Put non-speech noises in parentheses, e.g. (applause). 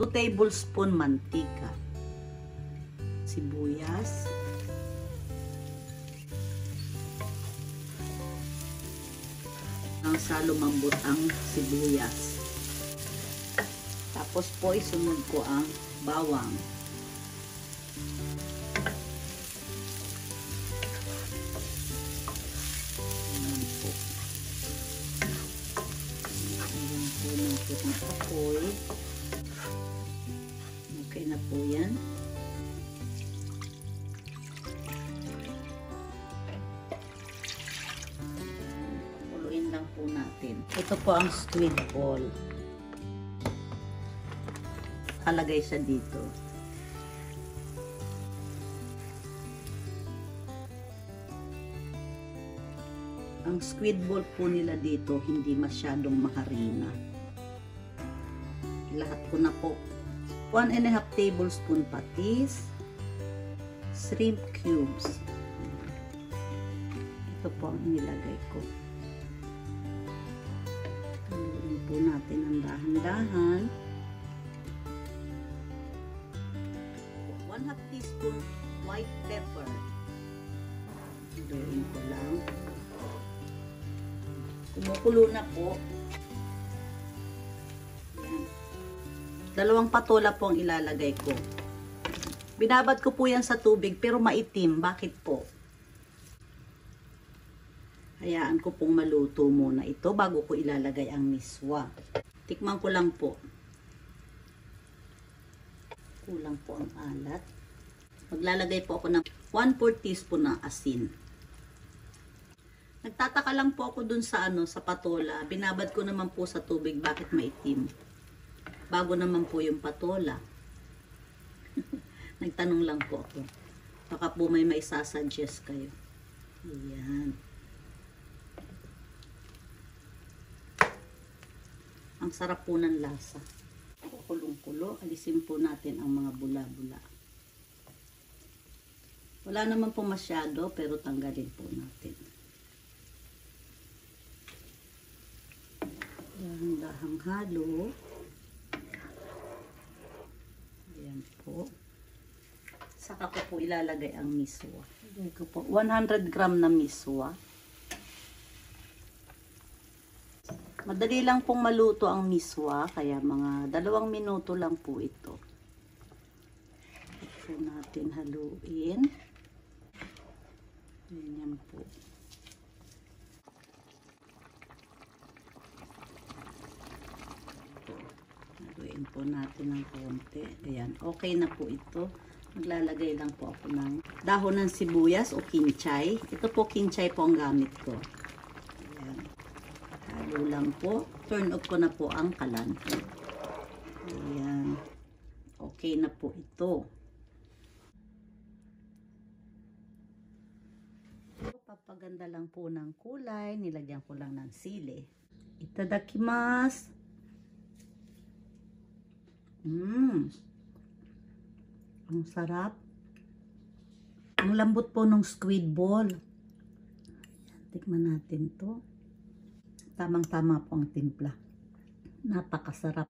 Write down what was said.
2 tablespoon mantika. Sibuyas. Ang sa lumambot ang sibuyas. Tapos po isunod ko ang bawang. Ayan ang apoy. Okay na po yan. Kuluin lang po natin. Ito po ang squid ball. Kalagay siya dito. Ang squid ball po nila dito hindi masyadong maharina. Lahat ko na po. 1 and a half tablespoon patis. Shrimp cubes. Ito po ang inilagay ko. Haluin po natin ang dahan-dahan. 1 half teaspoon white pepper. Haluin ko lang. Kumukulo na po. Dalawang patola po ang ilalagay ko. Binabad ko po yan sa tubig pero maitim. Bakit po? Hayaan ko pong maluto muna ito bago ko ilalagay ang miswa. Tikman ko lang po. Kulang po ang alat. Maglalagay po ako ng 1 4 teaspoon ng asin. Nagtataka lang po ako dun sa ano, sa patola. Binabad ko naman po sa tubig bakit maitim. Bago naman po yung patola. (laughs) Nagtanong lang po ako. Baka po may may sasuggest kayo. Ayan. Ang sarap po ng lasa. Kulong-kulo. Alisin po natin ang mga bula-bula. Wala naman po masyado pero tanggalin po natin. Dahang-dahang halo. Po. Saka ko po ilalagay ang miswa. Ilagay ko po 100 gram na miswa. Madali lang pong maluto ang miswa, kaya mga dalawang minuto lang po ito. So natin haluin. Ganyan po. Haluin po natin ng konti. Ayan, okay na po ito. Maglalagay lang po ako ng dahon ng sibuyas o kinchay. Ito po kinchay po ang gamit ko. Ayan. Halo lang po. Turn off ko na po ang kalan. Ayan. Okay na po ito. Papaganda lang po ng kulay. Nilagyan ko lang ng sili. Itadakimasu. Mmm. Ang sarap. Ang lambot po ng squid ball. Tikman natin to. Tamang-tama po ang timpla. Napakasarap.